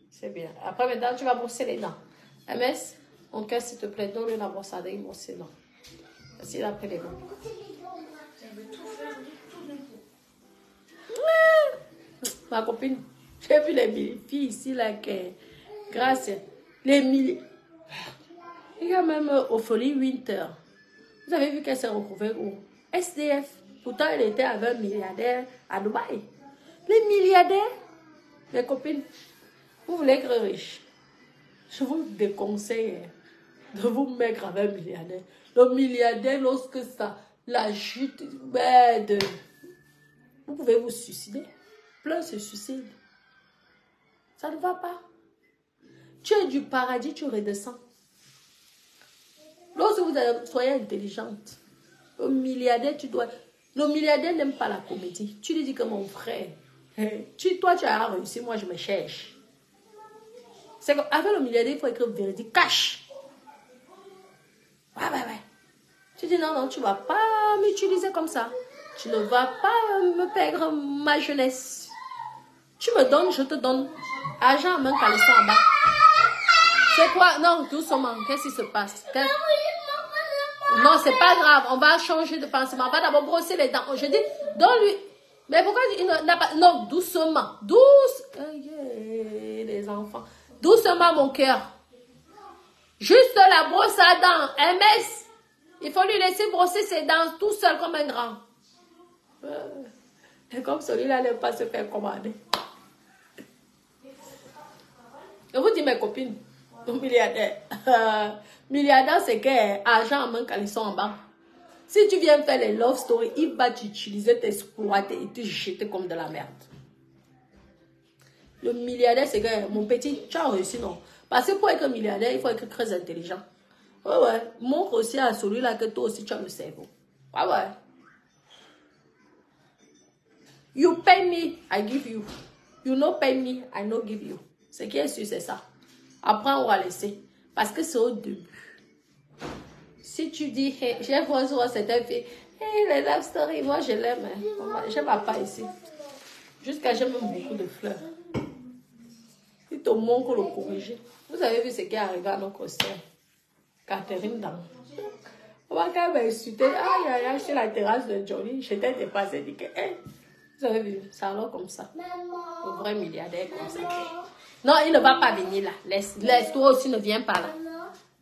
C'est bien. Après, maintenant, tu vas brosser les dents. MS, mon cœur, s'il te plaît, donne-le la brosse à dents, brosse les dents. Voici après les dents. Ma copine, j'ai vu les filles ici, là, que, grâce, les milliers. Il y a même Ophélie Winter. Vous avez vu qu'elle s'est retrouvée où? SDF. Pourtant, elle était avec un milliardaire à Dubaï. Les milliardaires, mes copines, vous voulez être riche. Je vous déconseille de vous mettre avec un milliardaire. Le milliardaire, lorsque ça, la chute, ben, de, vous pouvez vous suicider. Plein se suicide. Ça ne va pas. Tu es du paradis, tu redescends. Lorsque vous soyez intelligente, le milliardaire, tu dois. Le milliardaire n'aime pas la comédie. Tu lui dis que mon frère, tu, toi tu as réussi, moi je me cherche. C'est qu'avec le milliardaire, il faut écrire véridique, cash. Ouais, ouais. Tu dis non, non, tu ne vas pas m'utiliser comme ça. Tu ne vas pas me perdre ma jeunesse. Tu me donnes, je te donne. Argent en main, caleçon en bas. C'est quoi? Non, doucement. Qu'est-ce qui se passe? Non, c'est pas grave. On va changer de pansement. On va d'abord brosser les dents. Je dis, donne-lui. Mais pourquoi il n'a pas. Non, doucement. Douce. Yeah, les enfants. Doucement, mon cœur. Juste la brosse à dents. MS. Il faut lui laisser brosser ses dents tout seul comme un grand. Euh, Et comme celui-là n'aime pas se faire commander. Je vous dis, mes copines, le milliardaire. euh, milliardaire, c'est que argent en main, caleçon en bas. Si tu viens faire les love stories, il va t'utiliser, t'exploiter et te jeter comme de la merde. Le milliardaire, c'est que, mon petit, tu as réussi, non? Parce que pour être milliardaire, il faut être très intelligent. Ouais, ouais. Montre aussi à celui-là que toi aussi, tu as le cerveau. Ouais, ouais. You pay me, I give you. You no pay me, I no give you. Ce qui est sûr, c'est ça. Après, on va laisser. Parce que c'est au début. Si tu dis, hey, j'ai vu souvent cette fille, hey, les love stories, moi je l'aime. hein. J'aime pas ici. Jusqu'à j'aime beaucoup de fleurs. Il te manque le corriger. Vous avez vu ce qui est arrivé à notre sœur, Catherine Dam. On va quand même insulter. Aïe, aïe, aïe, sur la terrasse de Johnny, j'étais dépassée. Je dis que, hey, Vous avez vu, c'est alors comme ça. Un vrai milliardaire comme ça. Non, il ne va pas venir là. Laisse, laisse toi aussi, ne viens pas là.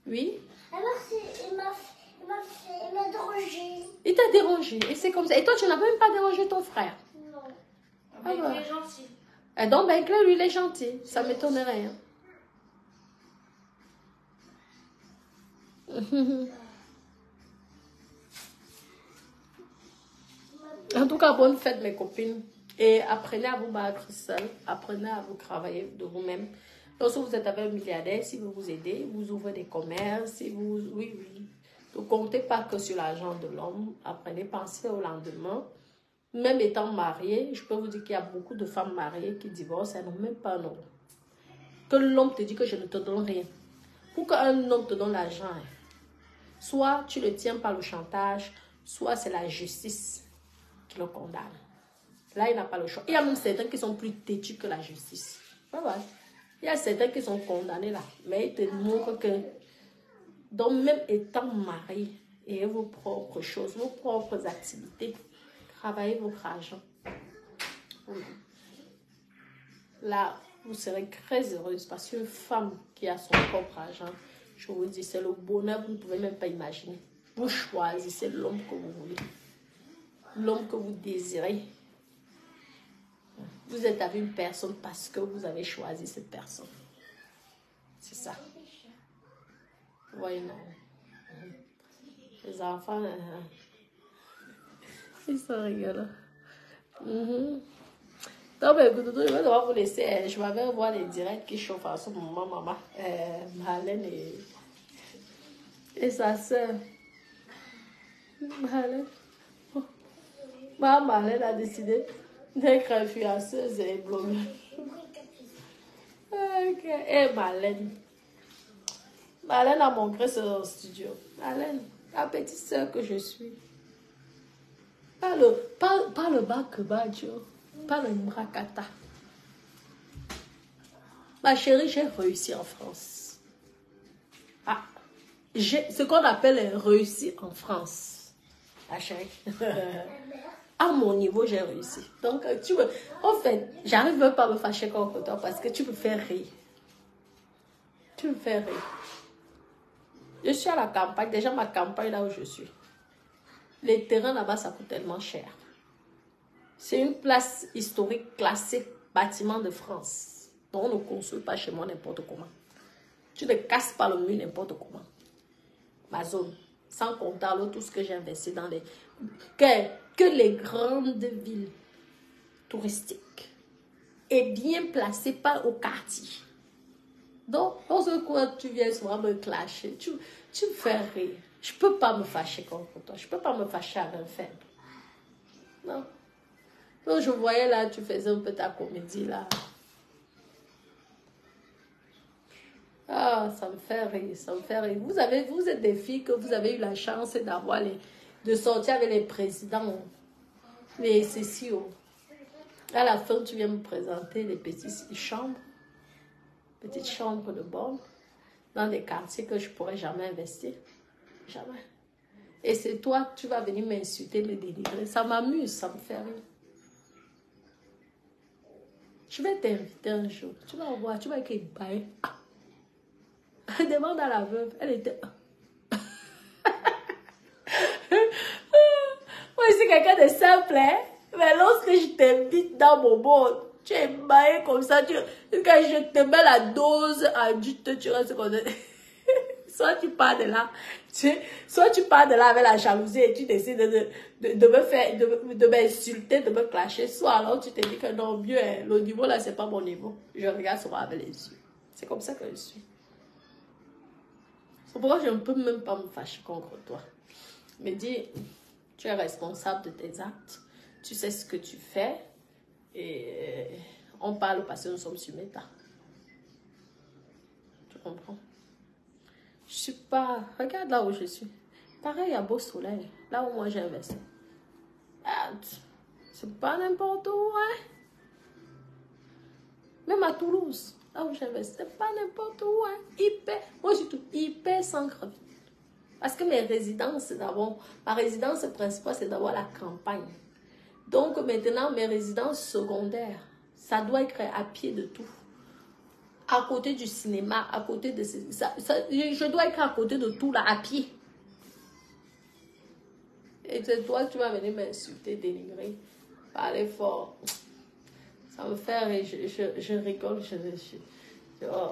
Oui Alors, c'est- il m'a il m'a fait, il m'a dérangé. Il t'a dérangé. Et c'est comme ça. Et toi, tu n'as même pas dérangé ton frère. Non. Ah, mais Ah, il est gentil. Et donc, ben, Claire, lui, il est gentil. Ça m'étonnerait. hein. En tout cas, bonne fête, mes copines. Et apprenez à vous battre seul. Apprenez à vous travailler de vous-même. Lorsque vous êtes avec un milliardaire, si vous vous aidez, vous ouvrez des commerces, si vous... Oui, oui. Ne comptez pas que sur l'argent de l'homme. Apprenez, pensez au lendemain. Même étant mariée, je peux vous dire qu'il y a beaucoup de femmes mariées qui divorcent, elles n'ont même pas un euro. Que l'homme te dit que je ne te donne rien. Pour qu'un homme te donne l'argent, hein, soit tu le tiens par le chantage, soit c'est la justice qui le condamne. Là, il n'a pas le choix. Il y a même certains qui sont plus têtus que la justice. Ouais. Il y a certains qui sont condamnés là. Mais il te montre que, donc même étant marié, ayez vos propres choses, vos propres activités, travaillez votre argent. Là, vous serez très heureuse parce qu'une femme qui a son propre argent, je vous dis, c'est le bonheur, vous ne pouvez même pas imaginer. Vous choisissez l'homme que vous voulez, l'homme que vous désirez. Vous êtes avec une personne parce que vous avez choisi cette personne. C'est ça. Woy nou. E zanfan, e son rigolo. Don men, Goudou, yon dewa pou lese, jw m'ave revoa le direk ki chow fason mouman mama, Malen e sa se. Malen. Ma Malen a deside nek refuyansez e blogue. E Malen. Marlène. Marlène a montré son studio. Marlène, la petite soeur que je suis. Pas le, pas, pas le Bakebadjo, pas le Mrakata. Ma chérie, j'ai réussi en France. Ah, j'ai ce qu'on appelle réussi en France. Ma chérie. à mon niveau, j'ai réussi. Donc, euh, tu me... En fait, j'arrive même pas à me fâcher contre toi parce que tu me fais rire. Tu me fais rire. Je suis à la campagne, déjà ma campagne là où je suis. Les terrains là-bas, ça coûte tellement cher. C'est une place historique classique, bâtiment de France. Donc on ne construit pas chez moi n'importe comment. Tu ne casses pas le mur n'importe comment. Ma zone. Sans compter alors tout ce que j'ai investi dans les... Que, que les grandes villes touristiques est bien placées, pas au quartier. Donc, dans ce coin, tu viens souvent me clasher, tu, me fais rire. Je ne peux pas me fâcher contre toi. Je ne peux pas me fâcher avec un faible. Non. Donc, je voyais là, tu faisais un peu ta comédie là. Ah, ça me fait rire, ça me fait rire. Vous, avez, vous êtes des filles que vous avez eu la chance d'avoir les, de sortir avec les présidents, les CCO. À la fin, tu viens me présenter les petites chambres, petites chambres de bonne, dans des quartiers que je pourrais jamais investir. Jamais. Et c'est toi, tu vas venir m'insulter, me délivrer. Ça m'amuse, ça me fait rire. Je vais t'inviter un jour. Tu vas voir, tu vas écrire bail. Demande à la veuve. Elle était. Moi, je suis quelqu'un de simple, hein? Mais lorsque je t'invite dans mon monde, tu es comme ça. Tu... Quand je te mets la dose adulte, tu restes comme ça. soit tu pars de là, tu... soit tu pars de là avec la jalousie et tu décides de, de, de me faire, de, de m'insulter, de me clasher. Soit alors tu te dis que non, mieux, hein, le niveau là, c'est pas mon niveau. Je regarde souvent avec les yeux. C'est comme ça que je suis. C'est pourquoi je ne peux même pas me fâcher contre toi. Mais dis, tu es responsable de tes actes. Tu sais ce que tu fais. Et on parle parce que nous sommes sur Meta. Tu comprends? Je suis pas. Regarde là où je suis. Pareil, a beau soleil. Là où moi j'ai investi. C'est pas n'importe où, hein? Même à Toulouse, là où j'investis, c'est pas n'importe où, hein? Hyper. Moi, suis tout hyper sans gravité. Parce que mes résidences, c'est d'abord. Ma résidence principale, c'est d'avoir la campagne. Donc maintenant, mes résidences secondaires, ça doit être à pied de tout. À côté du cinéma, à côté de... Ça, je dois être à côté de tout là, à pied. Et toi, tu vas venir m'insulter, dénigrer, parler fort. Ça me fait je, je, rigole, je- oh.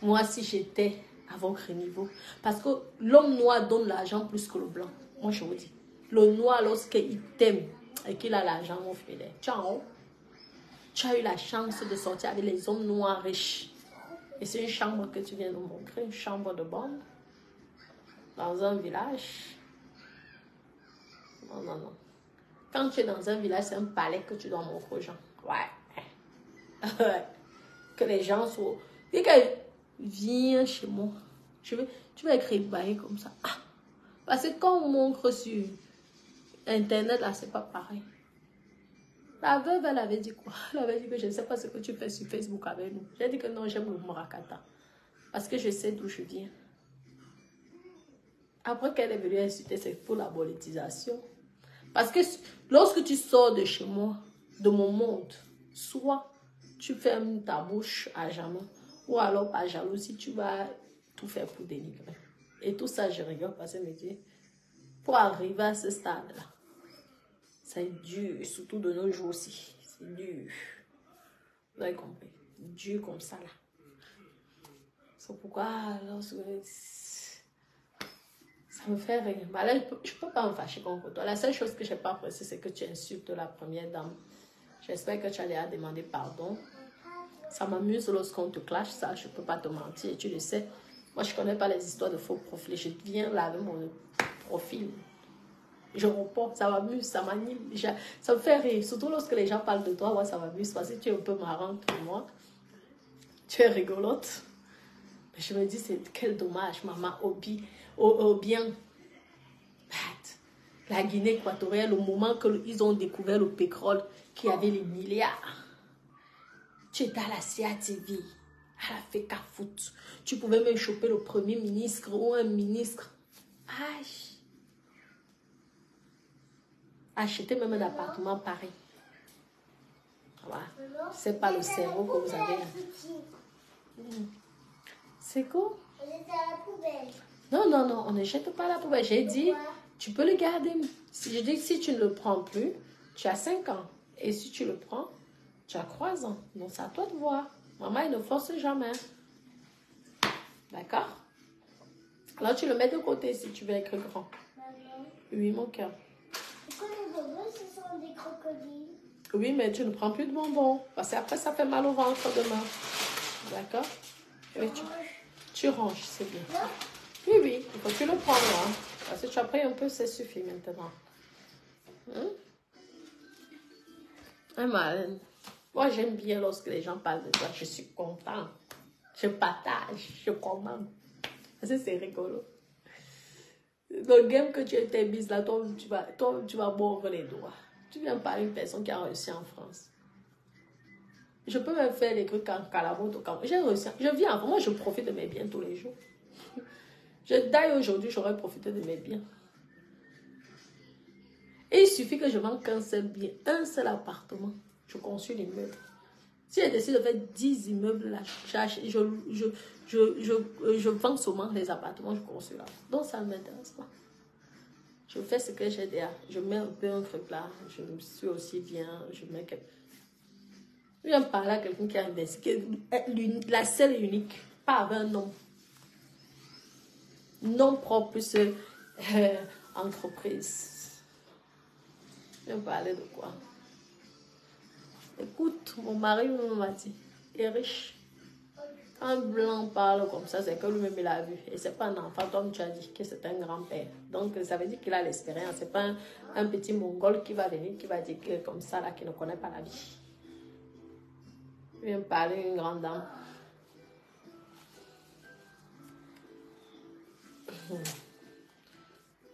Moi, si j'étais à votre niveau, parce que l'homme noir donne l'argent plus que le blanc. Moi, je vous dis. Le noir, lorsqu'il t'aime et qu'il a l'argent, mon frère, ciao. Tu as eu la chance de sortir avec les hommes noirs riches. Et c'est une chambre que tu viens de montrer, une chambre de bonne, dans un village. Non, non, non. Quand tu es dans un village, c'est un palais que tu dois montrer aux gens. Ouais. Que les gens soient. Viens chez moi. Je vais, tu vas écrire bail comme ça. Ah. Parce que quand on montre sur Internet, là, c'est pas pareil. La veuve, elle avait dit quoi? Elle avait dit que je ne sais pas ce que tu fais sur Facebook avec nous. J'ai dit que non, j'aime le Morakata. Parce que je sais d'où je viens. Après qu'elle est venue insulter, c'est pour la monétisation. Parce que lorsque tu sors de chez moi, de mon monde, soit tu fermes ta bouche à jamais, ou alors par jalousie, tu vas tout faire pour dénigrer. Et tout ça, je rigole parce que je me dis, pour arriver à ce stade-là, c'est dur, surtout de nos jours aussi. C'est dur. Vous avez compris? Dur comme ça, là. C'est pourquoi, lorsque ça me fait rire. Là, je peux, peux pas me fâcher contre toi. La seule chose que je n'ai pas appréciée, c'est que tu insultes la première dame. J'espère que tu allais demander pardon. Ça m'amuse lorsqu'on te clash, ça, je peux pas te mentir. Tu le sais. Moi, je connais pas les histoires de faux profils. Je viens laver mon profil. Je reporte, ça m'amuse, ça m'anime. Ça me fait rire. Surtout lorsque les gens parlent de toi, moi, ça m'amuse parce que tu es un peu marrante pour moi. Tu es rigolote. Je me dis, c'est quel dommage, maman, au, bien. La Guinée équatoriale, au moment qu'ils ont découvert le pétrole, qui avait les milliards. Tu étais à la CATV, à la FECA Foot. Tu pouvais même choper le premier ministre ou un ministre. Aïe. Acheter même un appartement pareil. Voilà. C'est pas le cerveau que vous avez. C'est quoi? On était à la poubelle. Non, non, non, on ne jette pas la poubelle. J'ai dit, tu peux le garder. Je dis si tu ne le prends plus, tu as 5 ans. Et si tu le prends, tu as 3 ans. Donc c'est à toi de voir. Maman, elle ne force jamais. D'accord? Alors tu le mets de côté si tu veux être grand. Oui, mon cœur. Pourquoi les bonbons, ce sont des crocodiles Oui, mais tu ne prends plus de bonbons. Parce qu'après, ça fait mal au ventre demain. D'accord? Oui, tu, tu ranges, c'est bien. Non? Oui, oui, il faut que tu le prends là. Parce que tu as pris un peu, ça suffit maintenant. Hein? Ah, Marlène. Moi, j'aime bien lorsque les gens parlent de toi. Je suis content. Je partage. Je commande. Parce que c'est rigolo. Le game que tu étais mise là, toi, tu vas, toi, tu vas mordre les doigts. Tu viens par une personne qui a réussi en France. Je peux même faire les trucs en Cameroun. J'ai réussi. Je France. Moi, je profite de mes biens tous les jours. Je d'aille aujourd'hui, j'aurais profité de mes biens. Et il suffit que je vende qu'un seul bien, un seul appartement. Je construis l'immeuble. Si je décide de faire 10 immeubles là, euh, je vends seulement les appartements, je construis là. Donc ça ne m'intéresse pas. Je fais ce que j'ai déjà. Je mets un peu un truc là. Je me suis aussi bien. Je mets quelque... Je viens parler à quelqu'un qui a investi. La seule et unique. Pas avec un nom nom propre plus euh, entreprise. Je vais parler de quoi? Écoute, mon mari m'a dit, il est riche. Quand un blanc parle comme ça, c'est que lui-même il a vu. Et c'est pas un enfant, comme tu as dit, que c'est un grand-père. Donc ça veut dire qu'il a l'expérience. C'est pas un, petit mongol qui va venir, qui va dire comme ça, là, qui ne connaît pas la vie. Il vient parler une grande dame.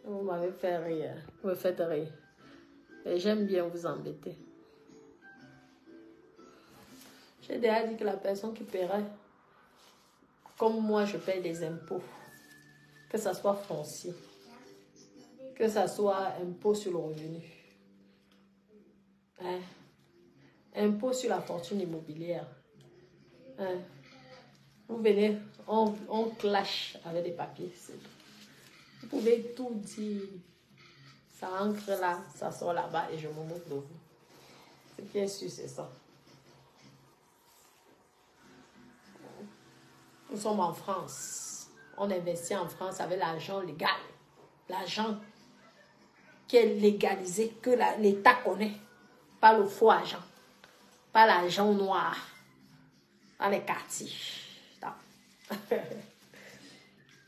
Vous m'avez fait rire. Vous me faites rire. Et j'aime bien vous embêter. J'ai déjà dit que la personne qui paierait, comme moi, je paye des impôts, que ça soit foncier, que ça soit impôt sur le revenu, Hein? Impôt sur la fortune immobilière. Hein? Vous venez, on, clash avec des papiers. Vous pouvez tout dire. Ça ancre là, ça sort là-bas et je me moque de vous. C'est bien sûr, c'est ça. Nous sommes en France. On investit en France avec l'argent légal. L'argent qui est légalisé, que l'État connaît. Pas le faux argent. Pas l'argent noir. Dans les quartiers. Euh,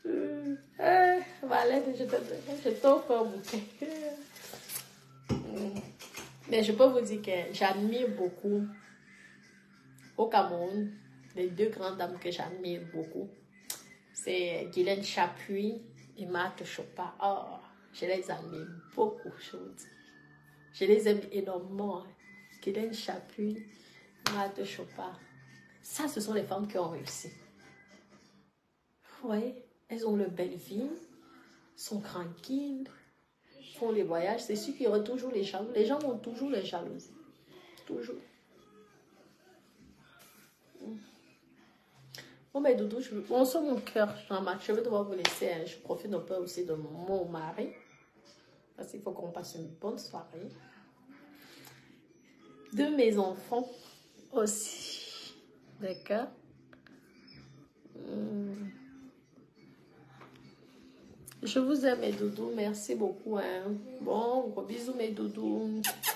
euh, Valette, je t'offre un. Mais je peux vous dire que j'admire beaucoup au Cameroun, les deux grandes dames que j'admire beaucoup, c'est Guylaine Chapuis et Marthe Chopin. Oh, je les admire beaucoup, je vous dis. Je les aime énormément. hein. Guylaine Chapuis, Marthe Chopin. Ça, ce sont les femmes qui ont réussi. Oui, elles ont le belle vie, sont tranquilles, font les voyages. C'est sûr qu'il y aura toujours les jaloux. Les gens vont toujours les jalouser. Toujours. Bon, mais Doudou, je, on sent mon cœur, Jean-Marc. Je vais devoir vous laisser. hein. Je profite un peu aussi de mon mari. Parce qu'il faut qu'on passe une bonne soirée. De mes enfants aussi. D'accord? Hmm. Je vous aime, mes doudous. Merci beaucoup. Hein. Bon, gros bisous, mes doudous.